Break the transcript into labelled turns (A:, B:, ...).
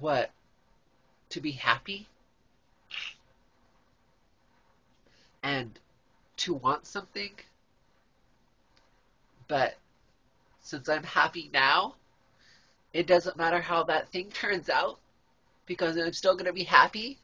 A: what? To be happy? And to want something? But since I'm happy now, it doesn't matter how that thing turns out because I'm still going to be happy